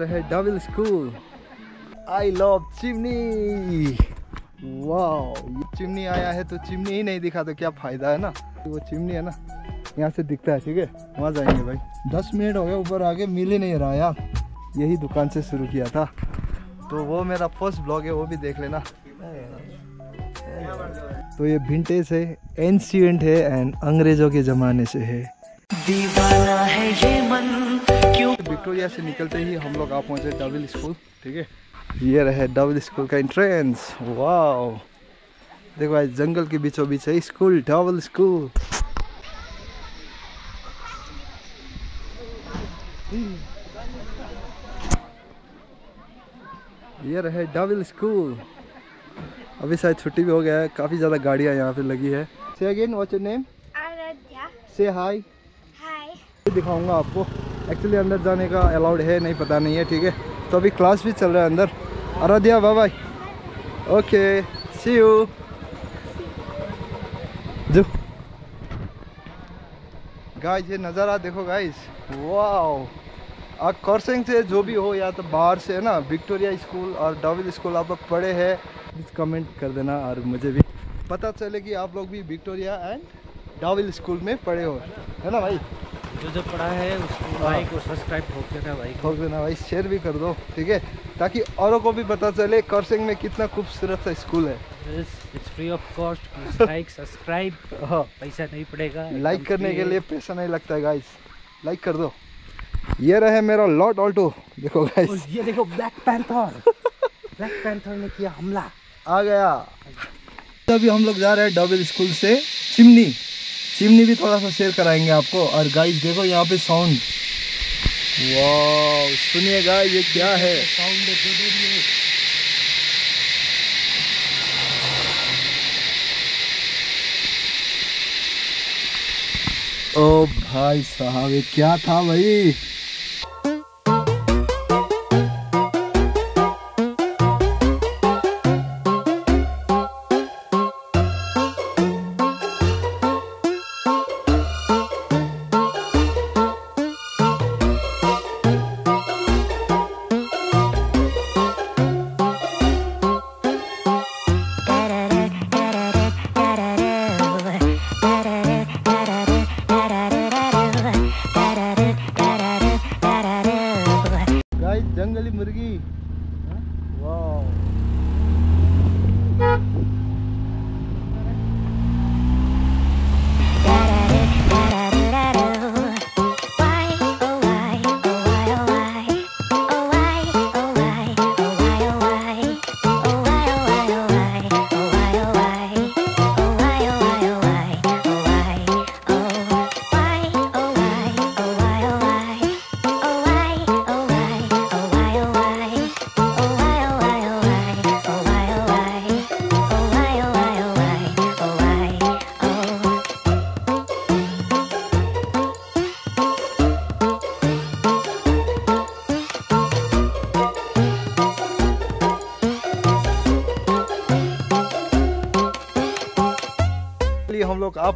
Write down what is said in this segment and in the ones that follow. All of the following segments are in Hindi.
है double school I love Chimney वाह चिमनी आया है तो चिमनी ही नहीं दिखा तो क्या फ़ायदा है ना? वो चिमनी है ना? यहाँ से दिखता है, ठीक है? वहाँ जाएँगे भाई। दस मिनट हो गए ऊपर आगे, मिल ही नहीं रहा यार। यही दुकान से शुरू किया था। तो वो मेरा फ़र्स्ट ब्लॉग है, वो भी देख लेना। तो ये विंटेज है एंशियंट है एंड अंग्रेज़ों के ज़माने से है। दीवाना है ये मन। क्यों? विक्टोरिया से निकलते ही हम लोग आ पहुँचे डबल स्कूल ठीक है? ये रहे डबल स्कूल का एंट्रेंस वाओ देखो भाई जंगल के बीचों बीच है स्कूल डबल स्कूल। ये रहे डबल स्कूल। अभी शायद छुट्टी भी हो गया है काफ़ी ज़्यादा गाड़ियाँ यहाँ पे लगी है। Say again what's your name Aradhya. Say hi hi दिखाऊँगा आपको। एक्चुअली अंदर जाने का अलाउड है, नहीं, पता नहीं है, ठीक है। तो अभी क्लास भी चल रहा है अंदर। Aradhya bye bye okay see you जो। गाइस ये नज़ारा देखो गाइस वाओ आप करसेंग से जो भी हो, या तो बाहर से है ना विक्टोरिया स्कूल और डबल स्कूल आप लोग पढ़े हैं प्लीज़ कमेंट कर देना और मुझे भी। पता चले कि आप लोग भी विक्टोरिया एंड डबल स्कूल में पढ़े हो। है ना भाई? जो जो पढ़ा है उसको लाइक और सब्सक्राइब ठोक देना भाई। ठोक देना भाई शेयर भी कर दो ठीक है? ताकि औरों को भी पता चले करसिंग में कितना खूबसूरत सा स्कूल है। It's free of cost like subscribe पैसा नहीं पड़ेगा लाइक करने के लिए पैसा नहीं लगता है गाइस लाइक कर दो। ये रहे मेरा लॉट ऑल्टो देखो गाइस ये देखो ब्लैक पैंथर ब्लैक पैंथर ने किया हमला। आ गया। अभी हम लोग जा रहे हैं डबल स्कूल से चिमनी। चिमनी भी थोड़ा सा शेयर कराएँगे आपको। और गाइस देखो यहाँ पे साउंड वाह सुनिएगा ये क्या है? साउंड ओ भाई साहब ये क्या था भाई?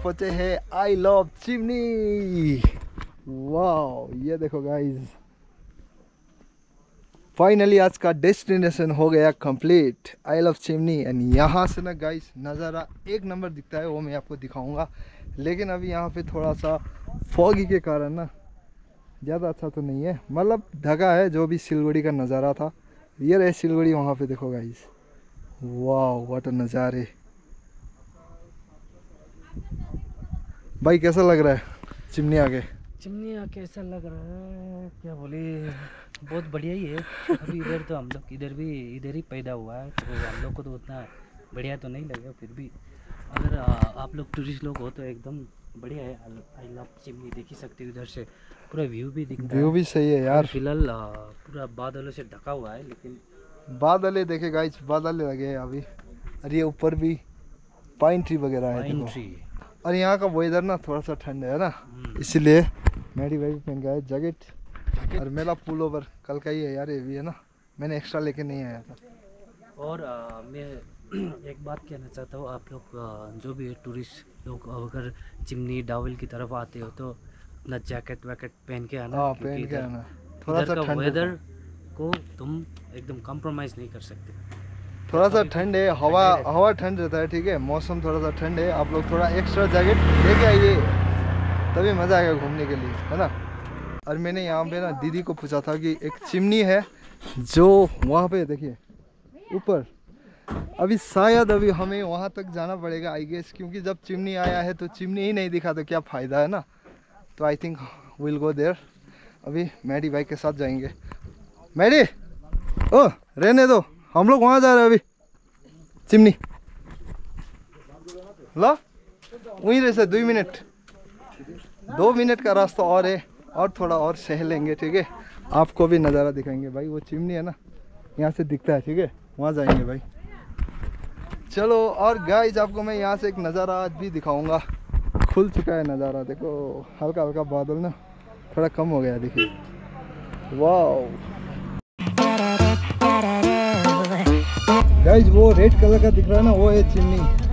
होते हैं आई लव चिमनी वाह ये देखो गाइज़ फाइनली आज का डेस्टिनेशन हो गया complete I love Chimney and यहाँ से ना गाइस नज़ारा एक नंबर दिखता है, वो मैं आपको दिखाऊँगा. लेकिन अभी यहाँ पे थोड़ा सा फॉगी के कारण ना, ज़्यादा अच्छा तो नहीं है. मतलब ढका है जो भी सिलगुड़ी का नज़ारा था. ये रहे सिलगुड़ी वहाँ पे देखो गाइस वाह वाट नज़ारे. भाई कैसा लग रहा है चिमनी आगे चिमनी आके ऐसा लग रहा है क्या बोले? बहुत बढ़िया ही है। अभी इधर तो हम लोग इधर भी इधर ही पैदा हुआ है तो हम लोग को तो उतना बढ़िया तो नहीं लगा फिर भी। अगर आप लोग टूरिस्ट लोग हो तो एकदम बढ़िया है। आई लव चिमनी देख ही सकते हो इधर से। पूरा व्यू भी दिखता व्यू भी सही है यार। फ़िलहाल पूरा बादलों से ढका हुआ है लेकिन बादल देखे गाइस बादल लगे अभी। अरे ऊपर भी पाइन ट्री वगैरह है पाइन ट्री और यहाँ का वेदर ना थोड़ा सा ठंड है ना? हम्म। इसीलिए मैडी भाई भी पहन गया है जैकेट और मेरा पुल ओवर कल का ही है यार ये भी है ना? मैंने एक्स्ट्रा लेके नहीं आया था। और आ, मैं एक बात कहना चाहता हूँ आप लोग जो भी टूरिस्ट लोग अगर चिमनी डावल की तरफ़ आते हो तो अपना जैकेट वैकेट पहन के आना हाँ पहन के आना। थोड़ा सा वेदर को तुम एकदम कॉम्प्रोमाइज़ नहीं कर सकते। थोड़ा सा ठंड है हवा हवा ठंड रहता है ठीक है? मौसम थोड़ा सा ठंड है। आप लोग थोड़ा एक्स्ट्रा जैकेट लेके आइए तभी मज़ा आएगा घूमने के लिए है ना? और मैंने यहाँ पे ना दीदी को पूछा था कि एक चिमनी है जो वहाँ पे देखिए ऊपर। अभी शायद अभी हमें वहाँ तक जाना पड़ेगा आई गेस क्योंकि जब चिमनी आया है तो चिमनी ही नहीं दिखा तो क्या फ़ायदा है ना? तो आई थिंक विल गो देर अभी मैडी भाई के साथ जाएँगे। मैडी! ओ रहने दो। हम लोग वहाँ जा रहे हैं अभी। चिमनी। ल। वहीं रहे दुई मिनट। दो मिनट का रास्ता और है और थोड़ा और सह लेंगे, ठीक है? आपको भी नज़ारा दिखाएँगे। भाई, वो चिमनी है ना? यहाँ से दिखता है, ठीक है? वहाँ जाएँगे भाई। चलो, और गाइस आपको मैं यहाँ से एक नज़ारा आज भी दिखाऊँगा। खुल चुका है नज़ारा, देखो। हल्का हल्का बादल ना, थोड़ा कम हो गया, देखिए। वाह गाइस वो रेड कलर का दिख रहा है ना वो है चिमनी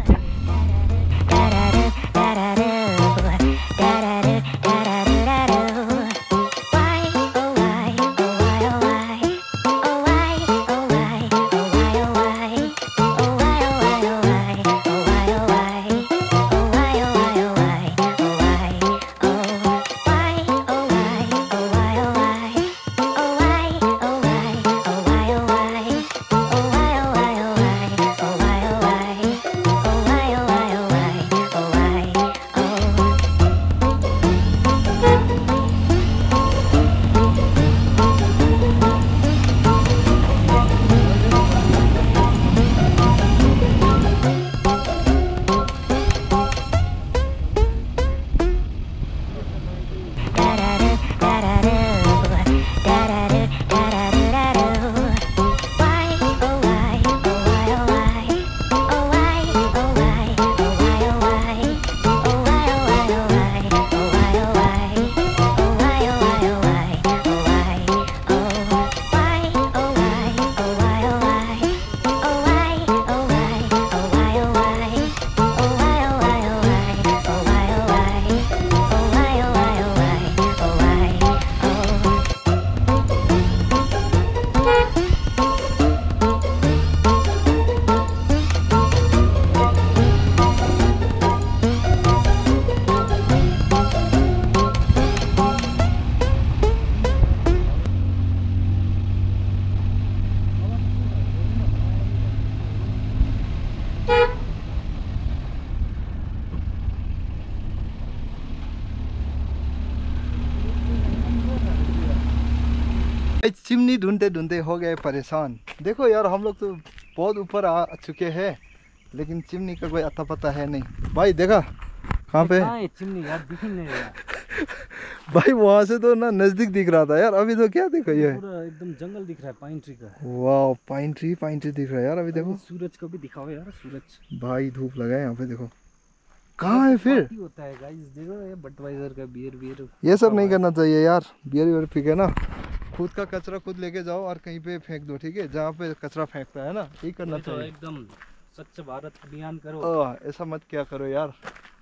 गाइस, चिमनी ढूंढते ढूंढते हो गए परेशान। देखो यार हम लोग तो बहुत ऊपर आ चुके हैं लेकिन चिमनी का कोई अता पता है नहीं। भाई देखा कहाँ पे? चिमनी? यार दिख नहीं रहा। भाई वहाँ से तो ना नज़दीक दिख रहा था यार अभी तो क्या देखो ये? एकदम जंगल दिख रहा है पाइन ट्री का। वाह पाइन ट्री पाइन ट्री दिख रहा है यार अभी देखो। सूरज को भी दिखाओ यार सूरज। भाई धूप लगा है यहाँ पे देखो। कहाँ है फिर? होता है गाइस देखो ये बटवाइजर का बियर बियर ये सब नहीं करना चाहिए यार बियर वियर पी के ना। खुद का कचरा खुद लेके जाओ और कहीं पे फेंक दो ठीक है? जहाँ पे कचरा फेंकता है ना यही करना तो चाहिए। एकदम स्वच्छ भारत अभियान करो। ऐसा मत क्या करो यार।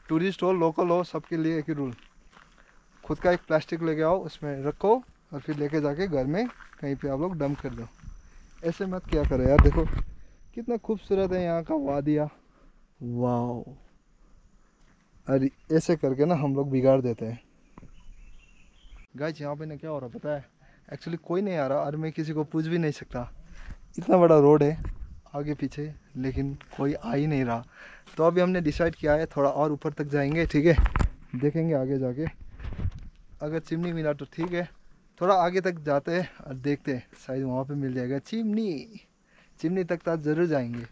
टूरिस्ट हो लोकल हो सबके लिए एक ही रूल खुद का एक प्लास्टिक लेके आओ उसमें रखो और फिर लेके जाके घर में कहीं पे आप लोग डंप कर दो। ऐसे मत क्या करो यार देखो। कितना खूबसूरत है यहाँ का वादिया। वाओ अरे ऐसे करके ना हम लोग बिगाड़ देते हैं। गाइस यहाँ पे ना क्या हो रहा पता है? एक्चुअली कोई नहीं आ रहा और मैं किसी को पूछ भी नहीं सकता। इतना बड़ा रोड है आगे पीछे, लेकिन कोई आ ही नहीं रहा। तो अभी हमने डिसाइड किया है थोड़ा और ऊपर तक जाएँगे, ठीक है? देखेंगे आगे जाके। अगर चिमनी मिला तो ठीक है। थोड़ा आगे तक जाते हैं और देखते हैं। शायद वहाँ पे मिल जाएगा चिमनी। चिमनी तक तो ज़रूर जाएँगे।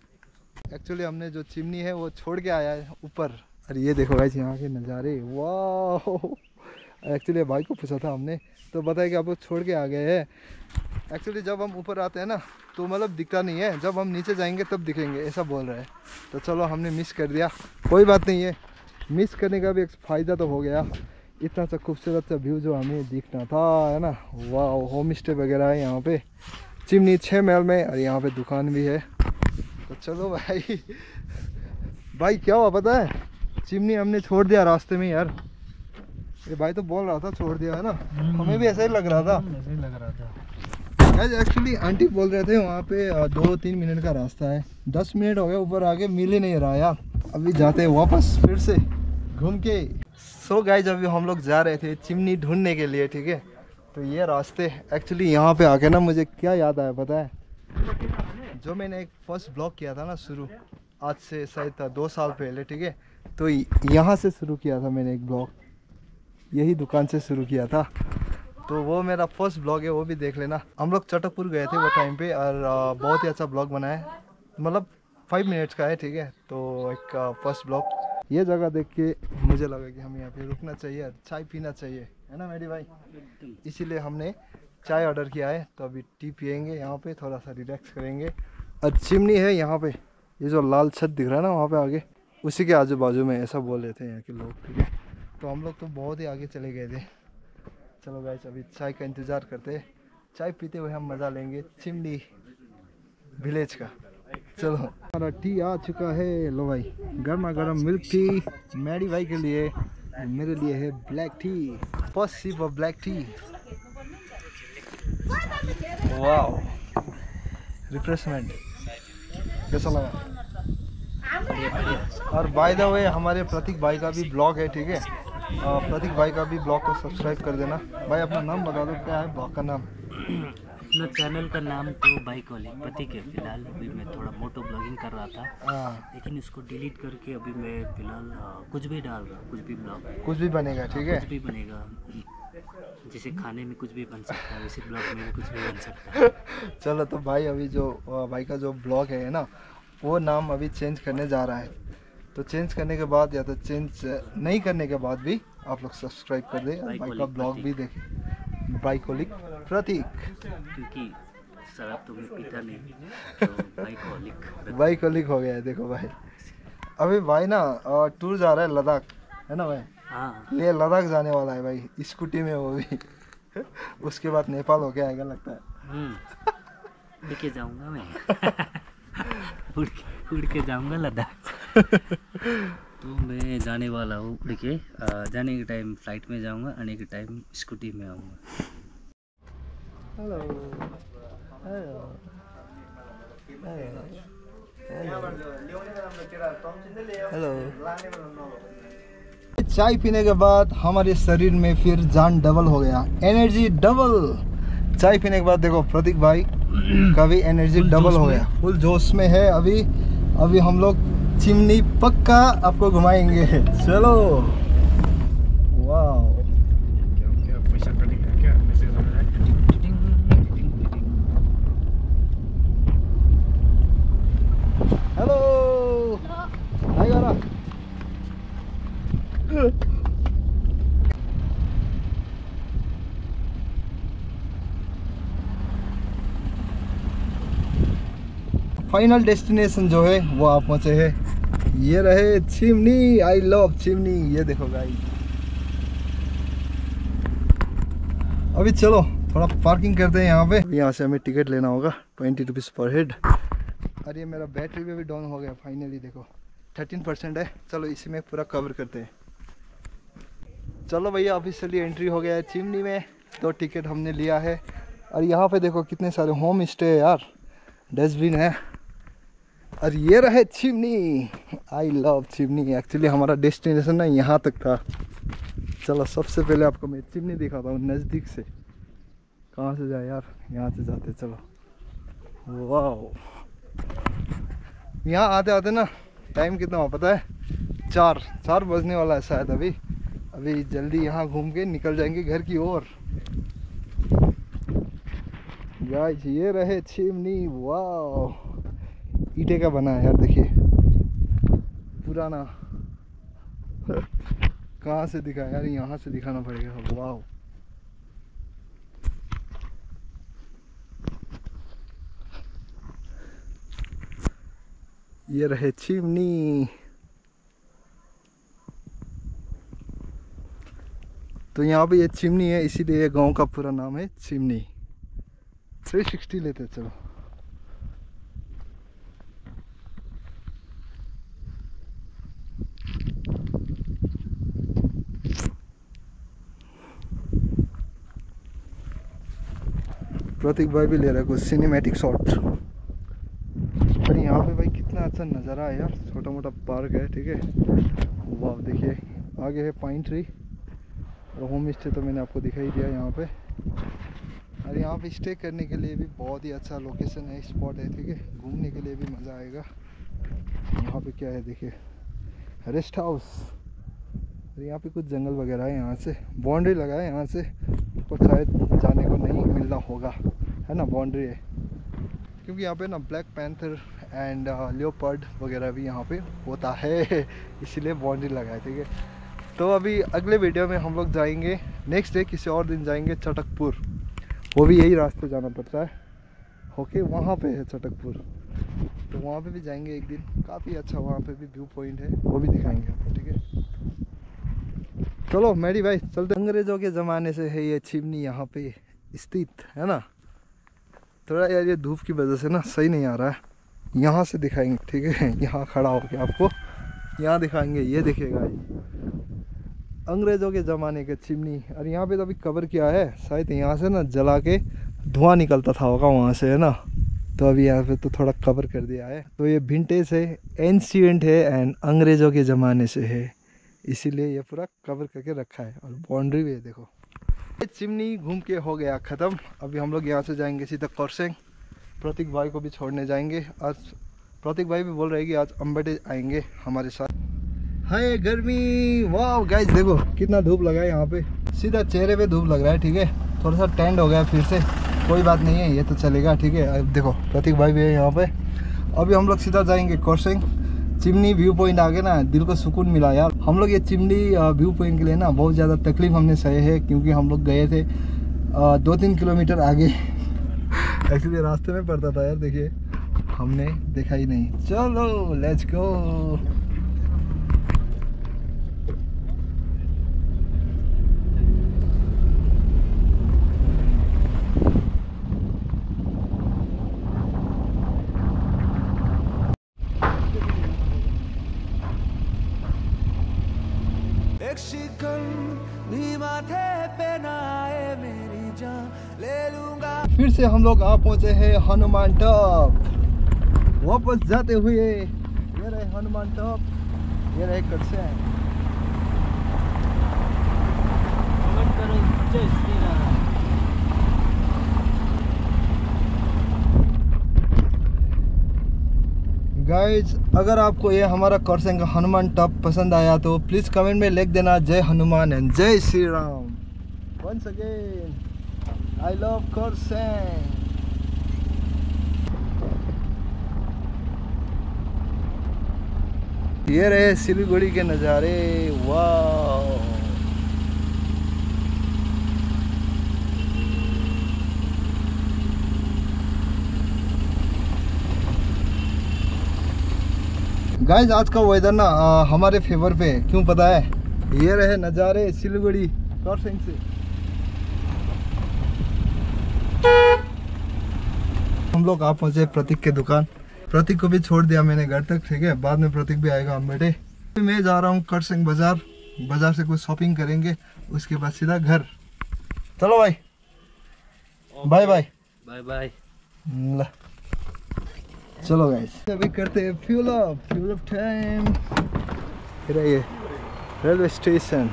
एक्चुअली हमने जो चिमनी है वो छोड़ के आया है ऊपर। और ये देखो गाइस यहाँ के नज़ारे। वाह एक्चुअली भाई को पूछा था हमने तो बताया कि आप लोग छोड़ के आ गए हैं। एक्चुअली जब हम ऊपर आते हैं ना तो मतलब दिखता नहीं है। जब हम नीचे जाएँगे, तब दिखेंगे, ऐसा बोल रहे हैं। तो चलो, हमने मिस कर दिया। कोई बात नहीं है। मिस करने का भी एक फ़ायदा तो हो गया। इतना सा खूबसूरत सा व्यू जो हमें दिखना था, है ना? वाह होम स्टे वगैरह है यहाँ पे। चिमनी छः महल में, और यहाँ पे दुकान भी है। तो चलो भाई। भाई, क्या हुआ, पता है? चिमनी हमने छोड़ दिया रास्ते में यार। ये भाई तो बोल रहा था छोड़ दिया है ना? हमें भी ऐसा ही लग रहा था। ऐसे ही लग रहा था। एक्चुअली आंटी बोल रहे थे वहाँ पे दो तीन मिनट का रास्ता है। दस मिनट हो गया ऊपर आगे मिल ही नहीं रहा यार। अभी जाते हैं वापस फिर से घूम के। सो गाइस अभी हम लोग जा रहे थे चिमनी ढूँढने के लिए ठीक है? तो ये रास्ते एक्चुअली यहाँ पे आके ना मुझे क्या याद आया पता है? जो मैंने एक फ़र्स्ट ब्लॉग किया था ना शुरू आज से शायद था दो साल पहले ठीक है? तो यहाँ से शुरू किया था मैंने एक ब्लॉग। यही दुकान से शुरू किया था। तो वो मेरा फ़र्स्ट ब्लॉग है, वो भी देख लेना। हम लोग चटकपुर गए थे वो टाइम पे और बहुत ही अच्छा ब्लॉग बनाया है। मतलब फाइव मिनट्स का है, ठीक है? तो एक फ़र्स्ट ब्लॉग ये जगह देख के मुझे लगा कि हमें यहाँ पे रुकना चाहिए चाय पीना चाहिए। है ना मेरी भाई? इसीलिए हमने चाय ऑर्डर किया है। तो अभी टी पियेंगे यहाँ पे, थोड़ा सा रिलैक्स करेंगे। और चिमनी है यहाँ पे। ये जो लाल छत दिख रहा है ना, वहाँ पे आगे। उसी के आजू बाजू में ऐसा बोल रहे थे यहाँ के लोग, ठीक है? तो हम लोग तो बहुत ही आगे चले गए थे। चलो गाइस अभी चाय का इंतज़ार करते चाय पीते हुए हम मज़ा लेंगे चिमनी विलेज का। चलो। हमारा टी आ चुका है। लो भाई गर्मा गर्म मिल्क टी मैडी भाई के लिए, मेरे लिए है black tea first sip of black tea वाह रिफ्रेशमेंट कैसा लगा? और बाय द वे हमारे प्रतीक भाई का भी ब्लॉग है ठीक है? प्रतीक भाई का भी ब्लॉग को सब्सक्राइब कर देना। भाई अपना नाम बता दो क्या है ब्लॉग का नाम? अपना चैनल का नाम तो बाइक वाले प्रतीक है फ़िलहाल अभी मैं थोड़ा मोटो ब्लॉगिंग कर रहा था। हाँ। लेकिन इसको डिलीट करके अभी मैं फ़िलहाल कुछ भी डाल रहा हूँ कुछ भी ब्लॉग कुछ भी बनेगा ठीक है? कुछ भी बनेगा। जैसे खाने में कुछ भी बन सकता है वैसे ब्लॉग में भी कुछ भी बन सकता है। चलो तो भाई अभी जो भाई का जो ब्लॉग है ना? वो नाम अभी चेंज करने जा रहा है। तो चेंज करने के बाद या तो चेंज नहीं करने के बाद भी आप लोग सब्सक्राइब कर दें। और भाई का ब्लॉग भी देखें। बाइकोलिक प्रतीक क्योंकि शराब पीता नहीं तो बाइक बाइकोलिक हो गया है देखो भाई। अभी भाई ना टूर जा रहा है लद्दाख है ना भाई? हाँ। ये लद्दाख जाने वाला है भाई स्कूटी में वो भी। उसके बाद नेपाल हो गया आएगा लगता है। हम्म। उड़ के जाऊँगा मैं। उड़ के उड़ के जाऊँगा लद्दाख। तो मैं जाने वाला हूँ उड़ के। जाने के टाइम फ़्लाइट में जाऊँगा आने के टाइम स्कूटी में आऊँगा। हेलो हेलो हेलो चाय पीने के बाद हमारे शरीर में फिर जान डबल हो गया। एनर्जी डबल चाय पीने के बाद देखो प्रतीक भाई का भी एनर्जी डबल हो गया। फुल जोश में है अभी। अभी हम लोग चिमनी पक्का आपको घुमाएँगे। चलो वाह हेलो हाय गारा फाइनल डेस्टिनेशन जो है वो आप पहुँचे हैं। ये रहे चिमनी आई लव चिमनी। ये देखो गाइस अभी चलो थोड़ा पार्किंग करते हैं यहाँ पे। यहाँ से हमें टिकट लेना होगा ट्वेंटी रुपीज़ पर हेड और ये मेरा बैटरी भी, भी डाउन हो गया फाइनली देखो। थर्टीन परसेंट है। चलो इसी में पूरा कवर करते हैं। चलो भैया ऑफिशियली एंट्री हो गया है चिमनी में। तो टिकट हमने लिया है। और यहाँ पे देखो कितने सारे होम स्टे है यार। डस्टबिन है। और ये रहे Chimney. I love Chimney. Actually हमारा डेस्टिनेशन ना यहाँ तक था। चलो, सबसे पहले आपको मैं चिमनी दिखाता हूँ नज़दीक से। कहाँ से जाए यार? यहाँ से जाते चलो। वाह यहाँ आते आते ना टाइम कितना हुआ पता है? चार चार बजने वाला है शायद अभी। अभी जल्दी यहाँ घूम के निकल जाएँगे घर की ओर। गाइस ये रहे चिमनी। वाह ईटे का बना है यार, देखिए। पुराना। कहाँ से दिखा, यार यहाँ से दिखाना पड़ेगा। वाह ये रहे चिमनी। तो यहाँ पे ये चिमनी है, इसीलिए गाँव का पूरा नाम है चिमनी। 360 लेते चलो। प्रतीक भाई भी ले रहा कुछ सिनेमैटिक शॉट और यहाँ पे भाई कितना अच्छा नज़ारा है यार। छोटा मोटा पार्क है, ठीक है। वाह देखिए, आगे है पाइन ट्री और होम स्टे तो मैंने आपको दिखाई दिया यहाँ पे। और यहाँ पे स्टे करने के लिए भी बहुत ही अच्छा लोकेशन है स्पॉट है, ठीक है। घूमने के लिए भी मज़ा आएगा। यहाँ पे क्या है, देखिए। रेस्ट हाउस और यहाँ पे कुछ जंगल वगैरह है यहाँ से। बाउंड्री लगा है यहाँ से। तो शायद जाने को नहीं मिलना होगा। है ना बाउंड्री है। क्योंकि यहाँ पे ना ब्लैक पैंथर एंड लियोपर्ड वगैरह भी यहाँ पे होता है, इसीलिए बाउंड्री लगा है ठीक है। तो अभी अगले वीडियो में हम लोग जाएँगे नेक्स्ट डे किसी और दिन जाएँगे चटकपुर। वो भी यही रास्ते जाना पड़ता है। ओके वहाँ पे है चटकपुर। तो वहाँ पे भी जाएँगे एक दिन। काफ़ी अच्छा वहाँ पे भी व्यू पॉइंट है, वो भी दिखाएँगे आपको, ठीक है। चलो मैडी भाई, चलते अंग्रेज़ों के ज़माने से है ये चिमनी यहाँ पे स्थित, है ना? थोड़ा यार ये धूप की वजह से ना सही नहीं आ रहा है। यहाँ से दिखाएँगे, ठीक है? यहाँ खड़ा होके आपको यहाँ दिखाएँगे, ये दिखेगा अंग्रेज़ों के ज़माने के चिमनी। और यहाँ पे तो अभी कवर किया है, शायद यहाँ से ना जला के धुआँ निकलता था होगा वहाँ से, है ना? तो अभी यहाँ पे तो थोड़ा कवर कर दिया है। तो ये विंटेज है एंशियंट है एंड अंग्रेज़ों के ज़माने से है। इसीलिए ये पूरा कवर करके रखा है। और बाउंड्री भी है, देखो। चिमनी घूम के हो गया ख़त्म। अभी हम लोग यहाँ से जाएँगे सीधा करसेंग। प्रतीक भाई को भी छोड़ने जाएँगे। आज प्रतीक भाई भी बोल रहे कि आज अम्बेडे आएँगे हमारे साथ। हाय, गर्मी। वाह गाइस देखो, कितना धूप लगा है यहाँ पे। सीधा चेहरे पे धूप लग रहा है, ठीक है? थोड़ा सा टेंड हो गया फिर से। कोई बात नहीं है, ये तो चलेगा, ठीक है? अब देखो, प्रतीक भाई भी है यहाँ पे। अभी हम लोग सीधा जाएँगे कोर्सिंग। चिमनी व्यू पॉइंट आगे ना, दिल को सुकून मिला यार। हम लोग ये चिमनी व्यू पॉइंट के लिए ना बहुत ज़्यादा तकलीफ़ हमने सहे है, क्योंकि हम लोग गए थे दो तीन किलोमीटर आगे। एक्चुअली रास्ते में पड़ता था यार, देखिए। हमने देखा ही नहीं। चलो लेट्स गो से हम लोग आ पहुँचे हैं हनुमान टॉप। वापस जाते हुए ये रहे हनुमान टॉप ये रहे श्री राम गाइज़ अगर आपको ये हमारा करसेंग का हनुमान टॉप पसंद आया तो प्लीज़ कमेंट में लिख देना जय हनुमान एंड जय Shri Ram. Once again I love Kurseong ये रहे सिलीगुड़ी के नज़ारे। वाह गाइस आज का वेदर ना आ, हमारे फेवर पे क्यों पता है? ये रहे नज़ारे सिलीगुड़ी क्रॉसिंग से। हम लोग आप पहुँचे प्रतीक के दुकान। प्रतीक को भी छोड़ दिया मैंने घर तक ठीक है? बाद में प्रतीक भी आएगा हम बेटे मैं जा रहा हूँ करसिंग बाज़ार। बाज़ार से कुछ शॉपिंग करेंगे उसके बाद सीधा घर। चलो भाई। बाय बाय बाय बाय ला। चलो गाइस अभी करते हैं fuel up fuel up time फिर ये रेलवे स्टेशन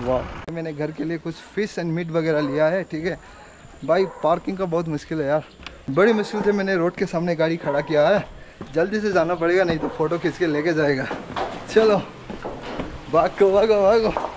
वाह मैंने घर के लिए कुछ फ़िश एंड मीट वगैरह लिया है ठीक है? भाई पार्किंग का बहुत मुश्किल है यार। बड़ी मुश्किल से मैंने रोड के सामने गाड़ी खड़ा किया है। जल्दी से जाना पड़ेगा, नहीं तो फ़ोटो खींच के लेके जाएगा। चलो। भागो भागो भागो।